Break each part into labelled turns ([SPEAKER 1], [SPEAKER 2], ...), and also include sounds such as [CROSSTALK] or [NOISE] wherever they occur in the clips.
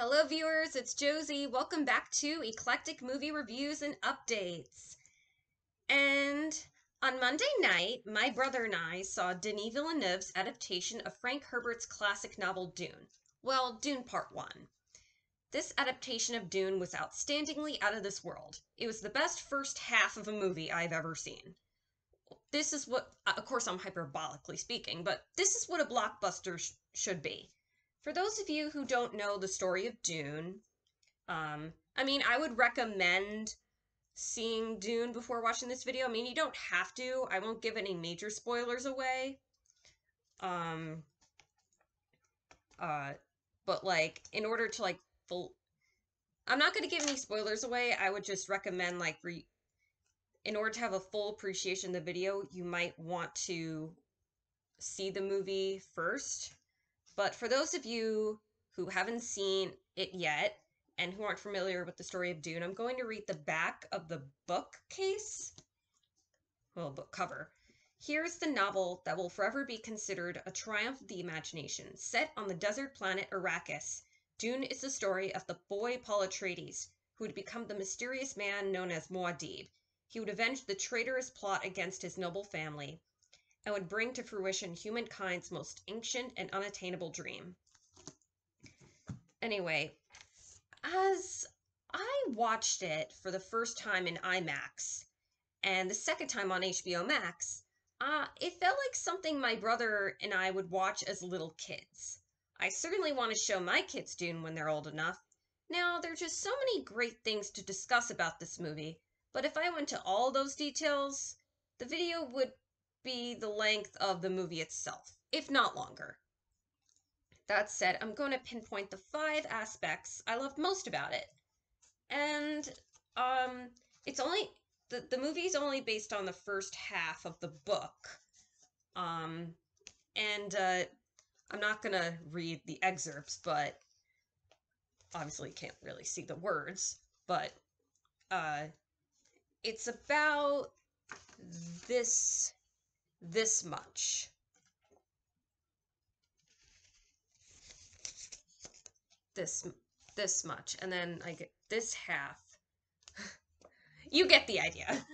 [SPEAKER 1] Hello, viewers. It's Josie. Welcome back to Eclectic Movie Reviews and Updates. And on Monday night, my brother and I saw Denis Villeneuve's adaptation of Frank Herbert's classic novel Dune. Well, Dune Part 1. This adaptation of Dune was outstandingly out of this world. It was the best first half of a movie I've ever seen. This is what, of course, I'm hyperbolically speaking, but this is what a blockbuster sh- should be for those of you who don't know the story of Dune, um, I mean, I would recommend seeing Dune before watching this video. I mean, you don't have to. I won't give any major spoilers away. Um, uh, but like, in order to like full, I'm not going to give any spoilers away. I would just recommend like re, in order to have a full appreciation of the video, you might want to see the movie first but for those of you who haven't seen it yet and who aren't familiar with the story of Dune, I'm going to read the back of the bookcase, well, book cover. Here's the novel that will forever be considered a triumph of the imagination. Set on the desert planet Arrakis, Dune is the story of the boy Paul Atreides, who would become the mysterious man known as Muad'Dib. He would avenge the traitorous plot against his noble family and would bring to fruition humankind's most ancient and unattainable dream. Anyway, as I watched it for the first time in IMAX and the second time on HBO Max, uh, it felt like something my brother and I would watch as little kids. I certainly want to show my kids Dune when they're old enough. Now, there are just so many great things to discuss about this movie, but if I went to all those details, the video would be the length of the movie itself, if not longer. That said, I'm going to pinpoint the five aspects I loved most about it. And um it's only the, the movie's only based on the first half of the book. Um and uh I'm not going to read the excerpts, but obviously can't really see the words, but uh it's about this this much. This this much and then I get this half. [LAUGHS] you get the idea.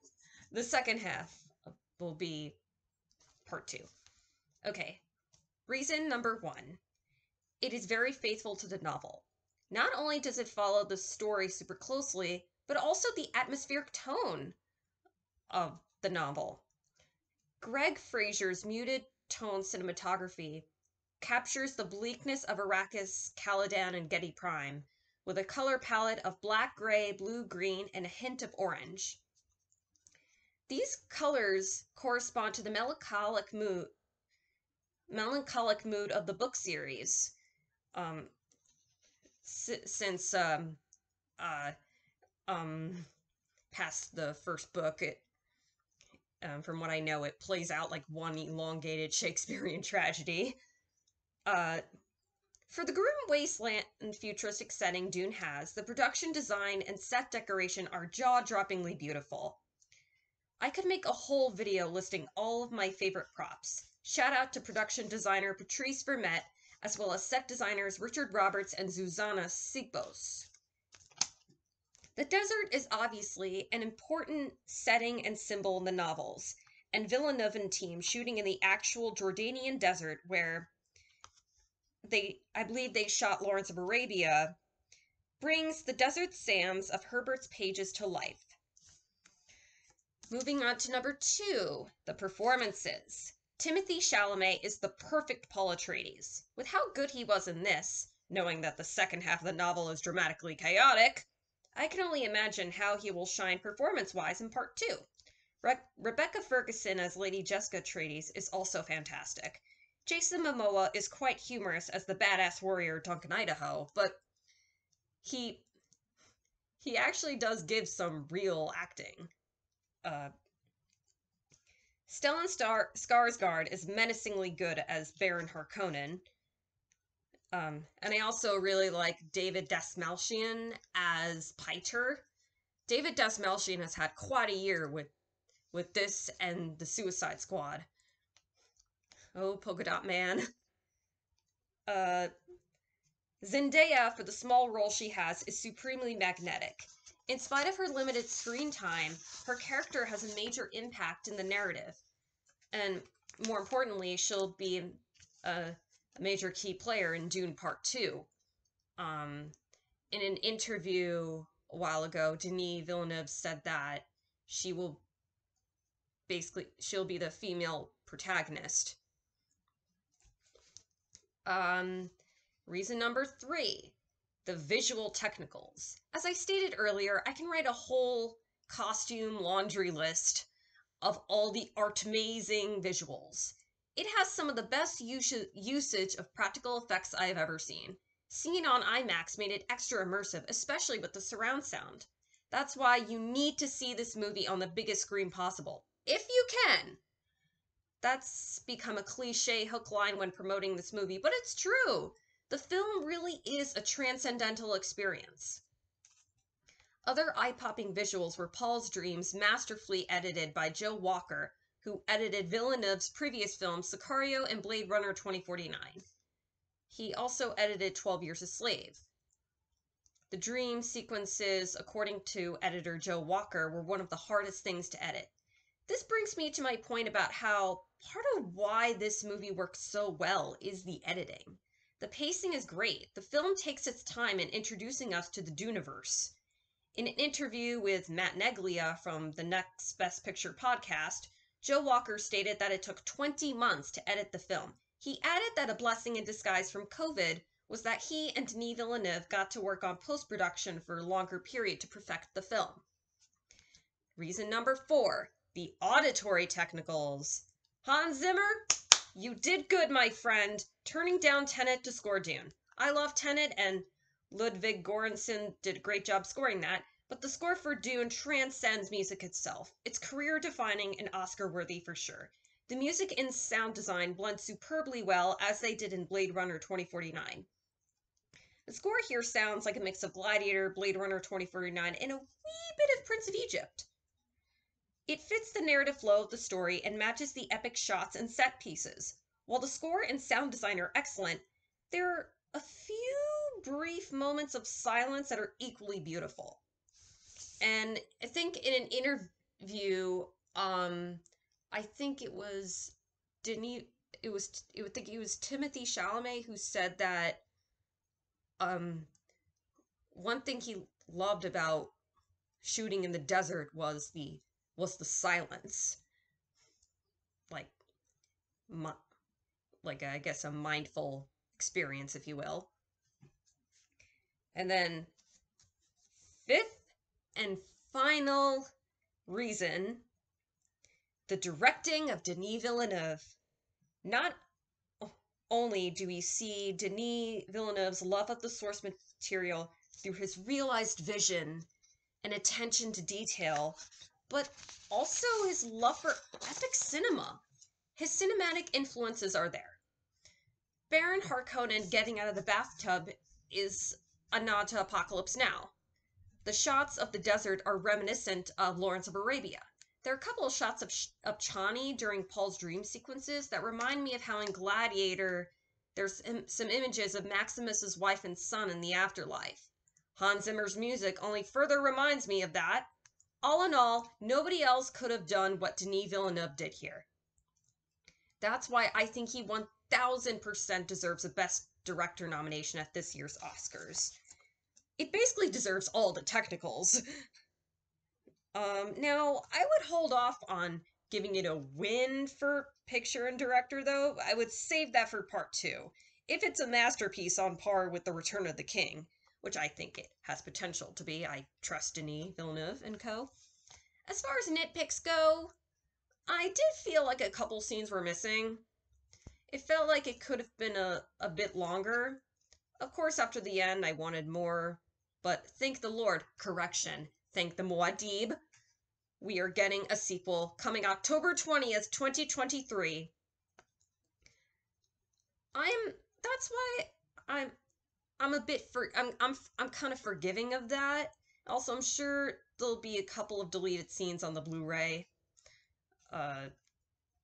[SPEAKER 1] [LAUGHS] the second half will be part 2. Okay. Reason number 1. It is very faithful to the novel. Not only does it follow the story super closely, but also the atmospheric tone of the novel. Greig Fraser's muted tone cinematography captures the bleakness of Arrakis, Caladan, and Giedi Prime with a color palette of black, gray, blue, green, and a hint of orange. These colors correspond to the melancholic mood melancholic mood of the book series. Um, since um, uh, um, past the first book, it um, from what I know, it plays out like one elongated [LAUGHS] Shakespearean tragedy. Uh, for the grim wasteland and futuristic setting Dune has, the production design and set decoration are jaw-droppingly beautiful. I could make a whole video listing all of my favorite props. Shout out to production designer Patrice Vermette, as well as set designers Richard Roberts and Zuzana Sipos. The desert is obviously an important setting and symbol in the novels, and Villeneuve and team shooting in the actual Jordanian desert where they I believe they shot Lawrence of Arabia brings the desert sands of Herbert's pages to life. Moving on to number 2, the performances. Timothée Chalamet is the perfect Paul Atreides. With how good he was in this, knowing that the second half of the novel is dramatically chaotic, I can only imagine how he will shine performance wise in part two. Re- Rebecca Ferguson as Lady Jessica Atreides is also fantastic. Jason Momoa is quite humorous as the badass warrior Duncan Idaho, but he he actually does give some real acting. Uh, Stellan Star- Skarsgård is menacingly good as Baron Harkonnen, um, and I also really like David Dastmalchian as Piter. David Dastmalchian has had quite a year with with this and the Suicide Squad. Oh, Polka Dot Man. [LAUGHS] Uh, Zendaya, for the small role she has, is supremely magnetic. In spite of her limited screen time, her character has a major impact in the narrative. And more importantly, she'll be a, major key player in Dune Part 2. Um, in an interview a while ago, Denis Villeneuve said that she will basically she'll be the female protagonist. Um, reason number three, the visual technicals. As I stated earlier, I can write a whole costume laundry list of all the art amazing visuals. It has some of the best us- usage of practical effects I have ever seen. Seeing on IMAX made it extra immersive, especially with the surround sound. That's why you need to see this movie on the biggest screen possible, if you can. That's become a cliche hook line when promoting this movie, but it's true. The film really is a transcendental experience. Other eye popping visuals were Paul's Dreams, masterfully edited by Joe Walker, who edited Villeneuve's previous films, Sicario and Blade Runner 2049. He also edited 12 Years a Slave. The dream sequences, according to editor Joe Walker, were one of the hardest things to edit. This brings me to my point about how part of why this movie works so well is the editing. The pacing is great. The film takes its time in introducing us to the Duneverse. In an interview with Matt Neglia from the Next Best Picture podcast, Joe Walker stated that it took 20 months to edit the film, he added that a blessing in disguise from COVID was that he and Denis Villeneuve got to work on post production for a longer period to perfect the film. Reason number four the auditory technicals. Hans Zimmer, you did good, my friend, turning down Tenet to score Dune. I love Tenet, and Ludwig Göransson did a great job scoring that, but the score for Dune transcends music itself. It's career defining and Oscar worthy for sure. The music and sound design blend superbly well as they did in Blade Runner 2049. The score here sounds like a mix of Gladiator, Blade Runner 2049, and a wee bit of Prince of Egypt. It fits the narrative flow of the story and matches the epic shots and set pieces. While the score and sound design are excellent, there are a few brief moments of silence that are equally beautiful. And I think in an interview, um, I think it was Denis. It was it would think it was Timothée Chalamet who said that. Um, one thing he loved about shooting in the desert was the was the silence. Like, my, like I guess a mindful experience, if you will. And then fifth and final reason the directing of Denis Villeneuve. Not only do we see Denis Villeneuve's love of the source material through his realized vision and attention to detail, but also his love for epic cinema. His cinematic influences are there. Baron Harkonnen getting out of the bathtub is a nod to Apocalypse Now. The shots of the desert are reminiscent of Lawrence of Arabia. There are a couple of shots of, of Chani during Paul's dream sequences that remind me of how in Gladiator there's some images of Maximus's wife and son in the afterlife. Hans Zimmer's music only further reminds me of that. All in all, nobody else could have done what Denis Villeneuve did here. That's why I think he 1000% deserves a Best Director nomination at this year's Oscars. It basically deserves all the technicals. Um, now, I would hold off on giving it a win for picture and director, though. I would save that for part two. If it's a masterpiece on par with The Return of the King, which I think it has potential to be, I trust Denis Villeneuve and co. As far as nitpicks go, I did feel like a couple scenes were missing. It felt like it could have been a, a bit longer. Of course, after the end, I wanted more, but thank the Lord, correction, thank the Muad'Dib. We are getting a sequel coming October 20th, 2023. I'm that's why I'm I'm a bit for I'm I'm I'm kind of forgiving of that. Also, I'm sure there'll be a couple of deleted scenes on the Blu-ray. Uh,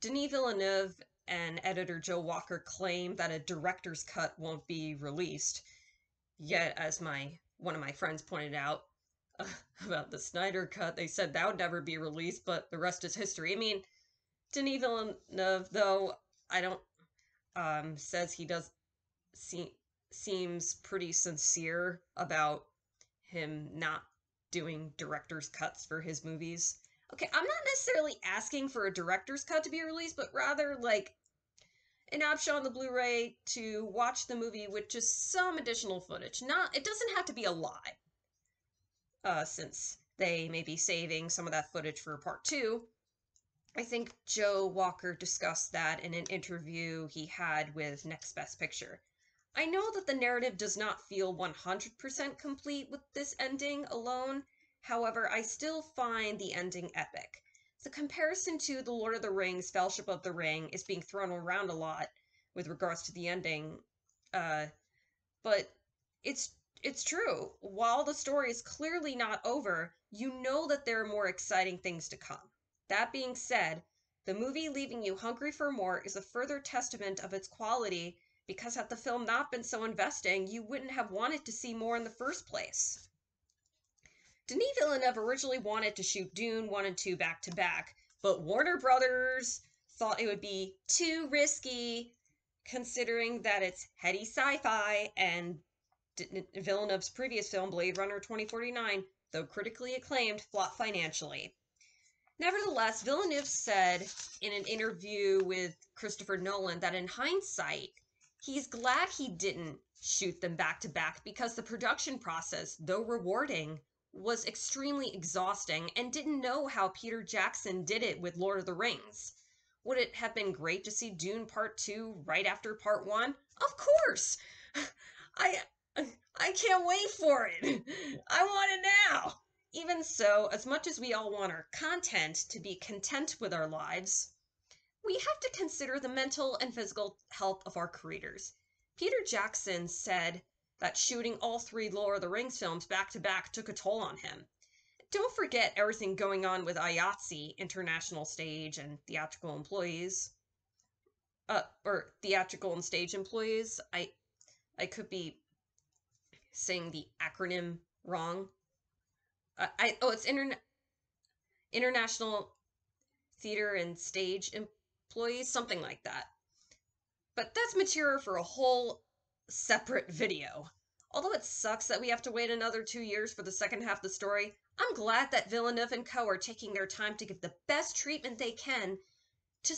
[SPEAKER 1] Denis Villeneuve and editor Joe Walker claim that a director's cut won't be released. yet, as my one of my friends pointed out uh, [LAUGHS] about the Snyder cut, they said that would never be released, but the rest is history. I mean, Denis Villeneuve, though, I don't um says he does see, seems pretty sincere about him not doing director's cuts for his movies. Okay, I'm not necessarily asking for a director's cut to be released, but rather like an option on the Blu-ray to watch the movie with just some additional footage. Not it doesn't have to be a lot. Uh since they may be saving some of that footage for part 2. I think Joe Walker discussed that in an interview he had with Next Best Picture. I know that the narrative does not feel 100% complete with this ending alone. However, I still find the ending epic. The comparison to The Lord of the Rings, Fellowship of the Ring, is being thrown around a lot with regards to the ending. Uh, but it's it's true. While the story is clearly not over, you know that there are more exciting things to come. That being said, the movie leaving you hungry for more is a further testament of its quality because had the film not been so investing, you wouldn't have wanted to see more in the first place. Denis Villeneuve originally wanted to shoot Dune 1 and 2 back to back, but Warner Brothers thought it would be too risky considering that it's heady sci-fi and Villeneuve's previous film Blade Runner 2049, though critically acclaimed, flopped financially. Nevertheless, Villeneuve said in an interview with Christopher Nolan that in hindsight, he's glad he didn't shoot them back to back because the production process, though rewarding, was extremely exhausting and didn't know how Peter Jackson did it with Lord of the Rings. Would it have been great to see Dune Part 2 right after Part 1? Of course! [LAUGHS] I I can't wait for it. [LAUGHS] I want it now. Even so, as much as we all want our content to be content with our lives, we have to consider the mental and physical health of our creators. Peter Jackson said that shooting all three Lord of the Rings films back to back took a toll on him. Don't forget everything going on with IATSE, International Stage and Theatrical Employees. Uh, or Theatrical and Stage Employees. I, I could be saying the acronym wrong. Uh, I oh, it's interna- international theater and stage employees, something like that. But that's material for a whole separate video. Although it sucks that we have to wait another two years for the second half of the story, I'm glad that Villeneuve and co are taking their time to give the best treatment they can to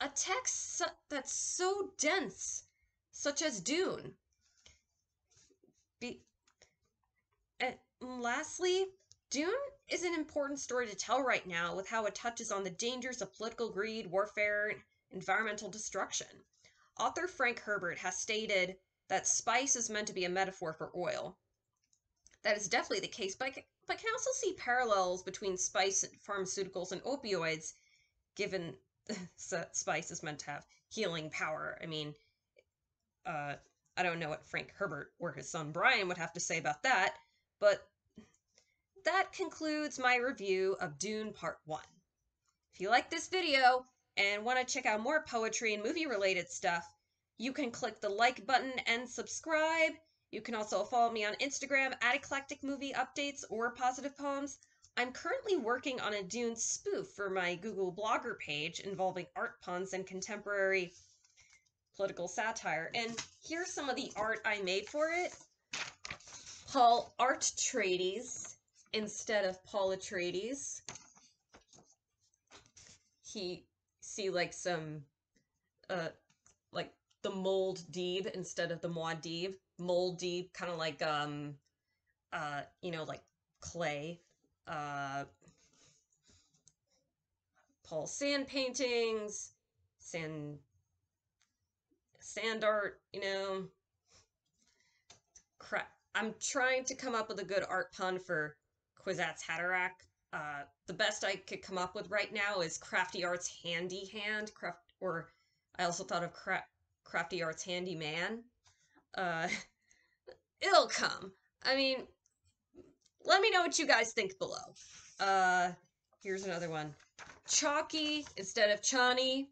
[SPEAKER 1] a text that's so dense, such as Dune. Be- and lastly, Dune is an important story to tell right now with how it touches on the dangers of political greed, warfare, and environmental destruction. Author Frank Herbert has stated that spice is meant to be a metaphor for oil. That is definitely the case, but I, but can also see parallels between spice, pharmaceuticals, and opioids, given [LAUGHS] that spice is meant to have healing power. I mean, uh, I don't know what Frank Herbert or his son Brian would have to say about that, but that concludes my review of Dune Part 1. If you like this video and want to check out more poetry and movie related stuff, you can click the like button and subscribe. You can also follow me on Instagram at Eclectic Movie Updates or Positive Poems. I'm currently working on a Dune spoof for my Google Blogger page involving art puns and contemporary political satire. And here's some of the art I made for it. Paul Art Trades instead of Paul Atreides. He see like some uh like the Muad'Dib instead of the Muad'Dib. Muad'Dib kind of like um uh you know like clay. Uh Paul sand paintings, sand sand art, you know. Crap. I'm trying to come up with a good art pun for Kwisatz Haderach. Uh, the best I could come up with right now is Crafty Arts Handy Hand, craft, or I also thought of cra- Crafty Arts Handy Man. Uh, [LAUGHS] it'll come. I mean, let me know what you guys think below. Uh, here's another one. Chalky instead of Chani.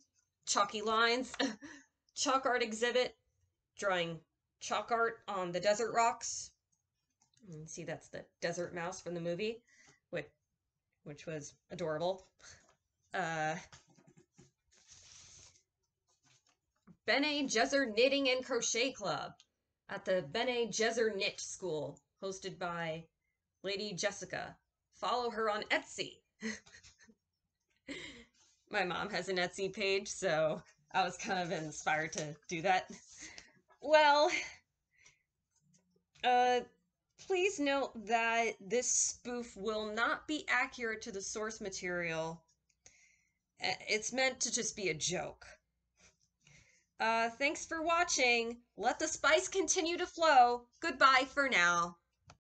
[SPEAKER 1] Chalky lines. [LAUGHS] Chalk art exhibit. Drawing chalk art on the desert rocks. Can see that's the desert mouse from the movie, which, which was adorable. [LAUGHS] Uh, Bene Gesserit Knitting and Crochet Club at the Bene Gesserit Knit School, hosted by Lady Jessica. Follow her on Etsy. [LAUGHS] My mom has an Etsy page, so I was kind of inspired to do that. Well, uh, please note that this spoof will not be accurate to the source material. It's meant to just be a joke. Uh, thanks for watching. Let the spice continue to flow. Goodbye for now.